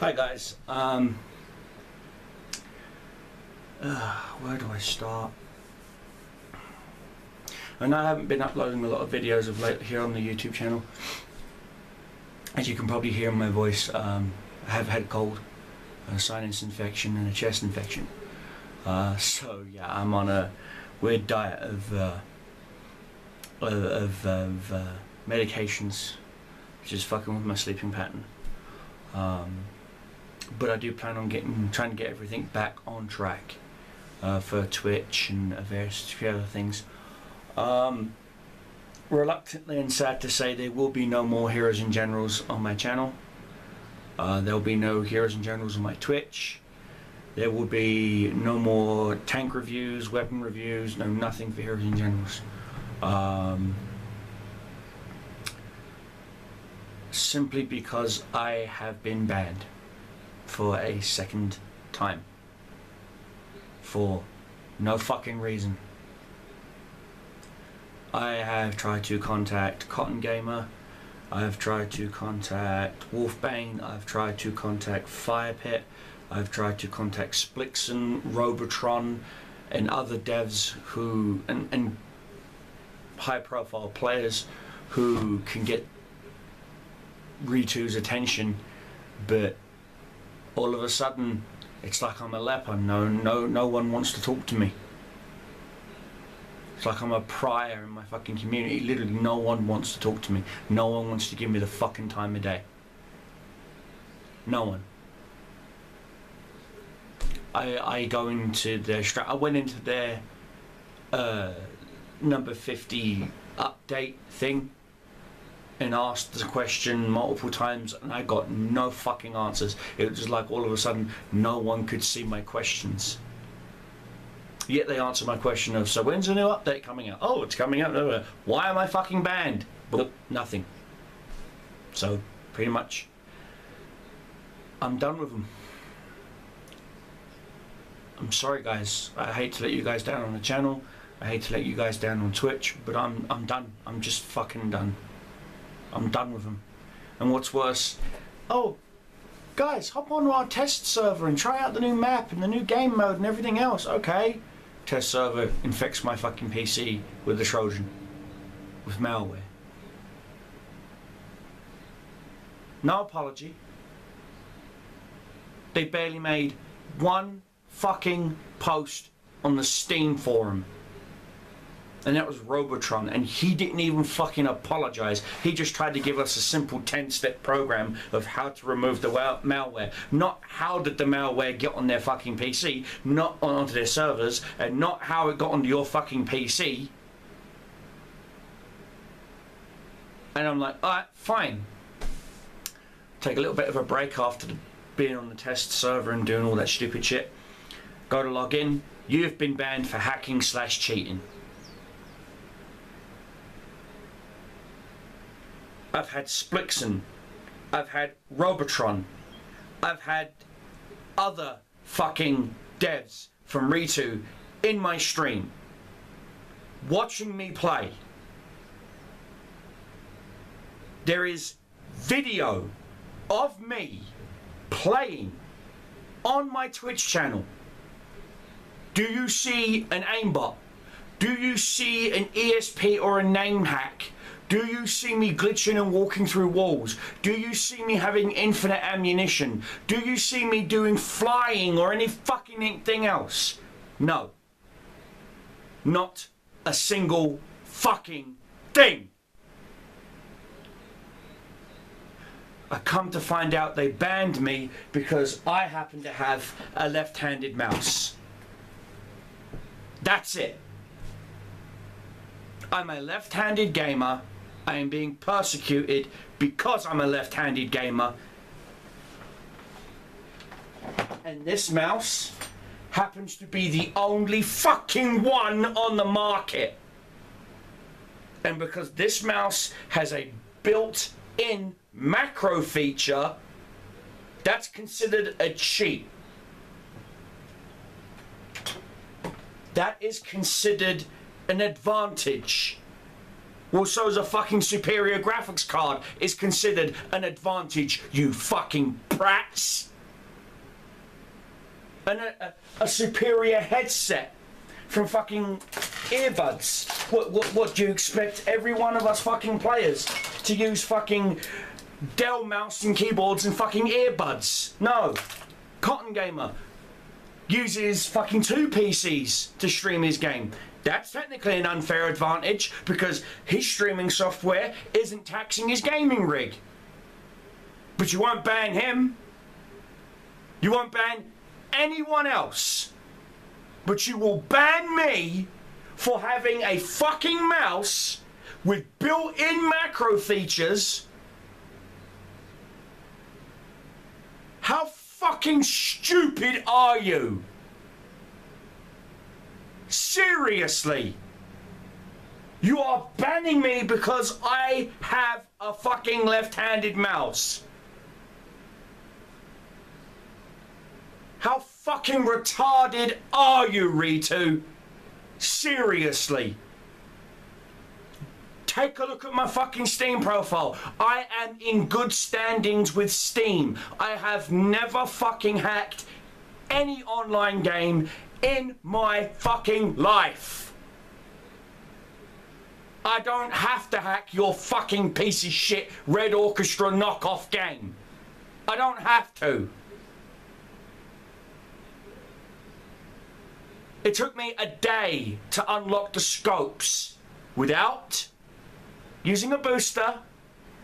Hi guys. Um, uh, where do I start? And I haven't been uploading a lot of videos of late here on the YouTube channel. As you can probably hear in my voice, um, I have had a cold, a sinus infection, and a chest infection. Uh, so yeah, I'm on a weird diet of uh, of, of uh, medications, which is fucking with my sleeping pattern. Um, but I do plan on getting trying to get everything back on track uh, for Twitch and various few other things. Um, reluctantly and sad to say, there will be no more Heroes and Generals on my channel. Uh, there will be no Heroes and Generals on my Twitch. There will be no more tank reviews, weapon reviews, no nothing for Heroes and Generals. Um, simply because I have been banned for a second time. For no fucking reason. I have tried to contact Cotton Gamer. I've tried to contact Wolfbane. I've tried to contact Firepit. I've tried to contact Splixon, Robotron, and other devs who and, and high profile players who can get Reto's attention, but all of a sudden it's like I'm a leper. No, no, no one wants to talk to me. It's like I'm a prior in my fucking community. Literally, no one wants to talk to me. No one wants to give me the fucking time of day. No one. I I go into their stra- I went into their uh, number fifty update thing and asked the question multiple times and I got no fucking answers. It was just like all of a sudden no one could see my questions. Yet they answered my question of, so when's the new update coming out? Oh, it's coming out. Why am I fucking banned? But nothing. So, pretty much, I'm done with them. I'm sorry, guys. I hate to let you guys down on the channel. I hate to let you guys down on Twitch, but I'm I'm done. I'm just fucking done. I'm done with them. And what's worse, oh, guys, hop onto our test server and try out the new map and the new game mode and everything else. Okay. Test server infects my fucking PC with the Trojan, with malware. No apology. They barely made one fucking post on the Steam forum and that was Robotron, and he didn't even fucking apologize. He just tried to give us a simple 10 step program of how to remove the malware. Not how did the malware get on their fucking PC, not onto their servers, and not how it got onto your fucking PC. And I'm like, alright, fine. Take a little bit of a break after the, being on the test server and doing all that stupid shit. Go to log in. You've been banned for hacking slash cheating. I've had Splixon. I've had Robotron. I've had other fucking devs from Reto in my stream watching me play. There is video of me playing on my Twitch channel. Do you see an aimbot? Do you see an ESP or a name hack? Do you see me glitching and walking through walls? Do you see me having infinite ammunition? Do you see me doing flying or any fucking thing else? No. Not a single fucking thing. I come to find out they banned me because I happen to have a left-handed mouse. That's it. I'm a left-handed gamer I am being persecuted because I'm a left-handed gamer. And this mouse happens to be the only fucking one on the market. And because this mouse has a built-in macro feature, that's considered a cheat. That is considered an advantage. Well, so is a fucking superior graphics card is considered an advantage, you fucking prats. and a, a, a superior headset from fucking earbuds. What, what, what do you expect every one of us fucking players to use fucking Dell mouse and keyboards and fucking earbuds? No. Cotton Gamer uses fucking two PCs to stream his game. That's technically an unfair advantage because his streaming software isn't taxing his gaming rig. But you won't ban him. You won't ban anyone else. But you will ban me for having a fucking mouse with built-in macro features. How fucking stupid are you? Seriously. You are banning me because I have a fucking left-handed mouse. How fucking retarded are you, Reto? Seriously. Take a look at my fucking Steam profile. I am in good standings with Steam. I have never fucking hacked any online game in my fucking life. I don't have to hack your fucking piece of shit Red Orchestra knockoff game. I don't have to. It took me a day to unlock the scopes without using a booster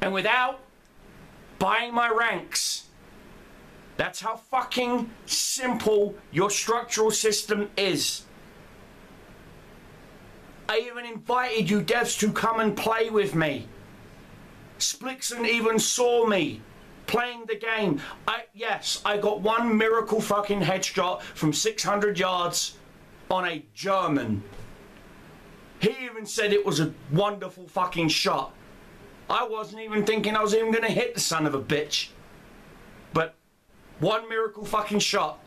and without buying my ranks. That's how fucking simple your structural system is. I even invited you devs to come and play with me. Splixen even saw me playing the game. I yes, I got one miracle fucking headshot from 600 yards on a German. He even said it was a wonderful fucking shot. I wasn't even thinking I was even gonna hit the son of a bitch. But one miracle fucking shot.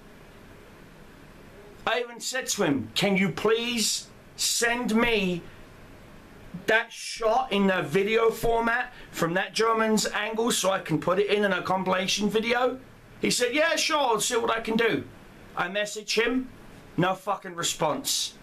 I even said to him, can you please send me that shot in the video format from that German's angle so I can put it in in a compilation video? He said, yeah, sure, I'll see what I can do. I message him, no fucking response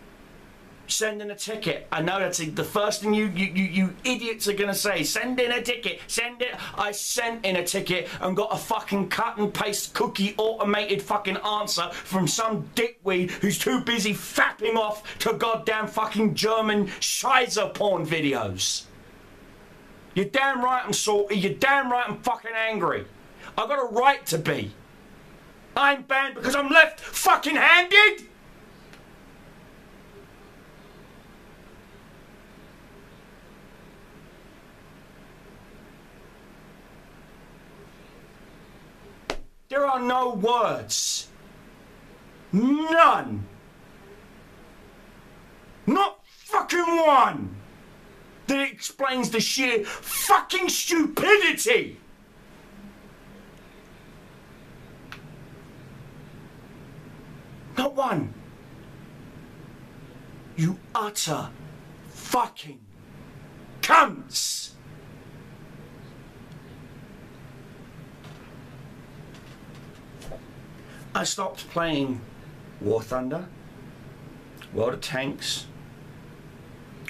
send in a ticket. I know that's the first thing you, you, you, you idiots are going to say. Send in a ticket. Send it. I sent in a ticket and got a fucking cut and paste cookie automated fucking answer from some dickweed who's too busy fapping off to goddamn fucking German Scheiße porn videos. You're damn right I'm salty. You're damn right I'm fucking angry. I've got a right to be. I'm banned because I'm left fucking handed? There are no words. None. Not fucking one. That explains the sheer fucking stupidity. Not one. You utter fucking cunts. I stopped playing War Thunder, World of Tanks,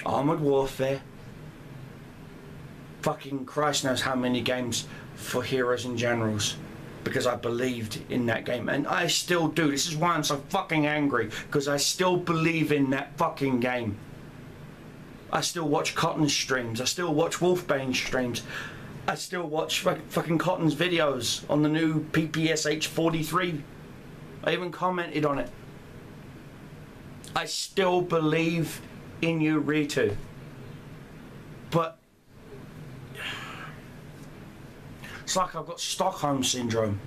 Armored Warfare, fucking Christ knows how many games for Heroes and Generals because I believed in that game and I still do. This is why I'm so fucking angry because I still believe in that fucking game. I still watch Cotton streams. I still watch Wolfbane streams. I still watch fucking Cotton's videos on the new PPSH 43 I even commented on it. I still believe in you, Reto. But it's like I've got Stockholm syndrome.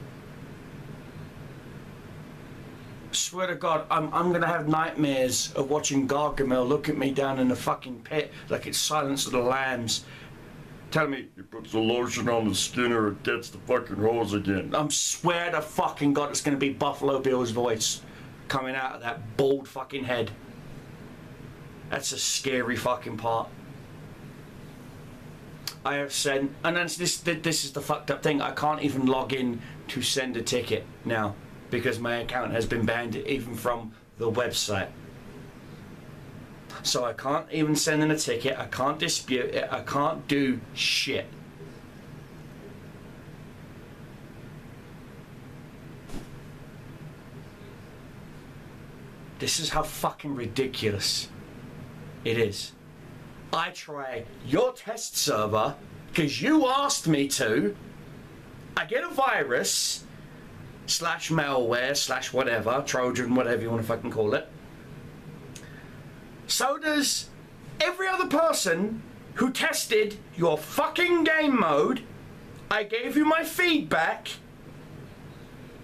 swear to God, I'm, I'm gonna have nightmares of watching Gargamel look at me down in the fucking pit like it's Silence of the Lambs Tell me he puts the lotion on the skin or it gets the fucking hose again. I'm swear to fucking God it's gonna be Buffalo Bill's voice coming out of that bald fucking head. That's a scary fucking part. I have sent, and then this this is the fucked up thing. I can't even log in to send a ticket now. because my account has been banned even from the website. So I can't even send in a ticket, I can't dispute it, I can't do shit. This is how fucking ridiculous it is. I try your test server because you asked me to. I get a virus slash malware slash whatever, Trojan, whatever you want to fucking call it. So does every other person who tested your fucking game mode. I gave you my feedback.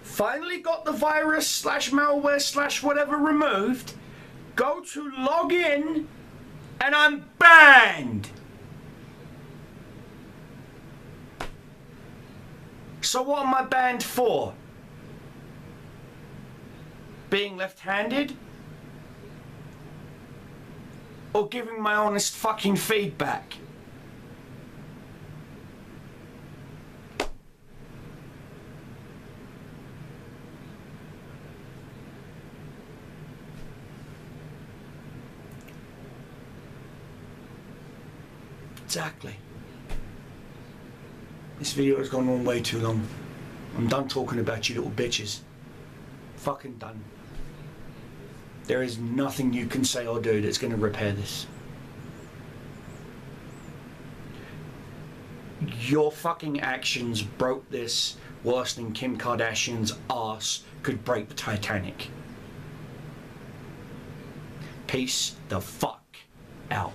Finally got the virus slash malware slash whatever removed. Go to log in and I'm banned. So what am I banned for? Being left-handed? Or giving my honest fucking feedback? Exactly. This video has gone on way too long. I'm done talking about you little bitches. Fucking done. There is nothing you can say or do that's going to repair this. Your fucking actions broke this worse than Kim Kardashian's ass could break the Titanic. Peace the fuck out.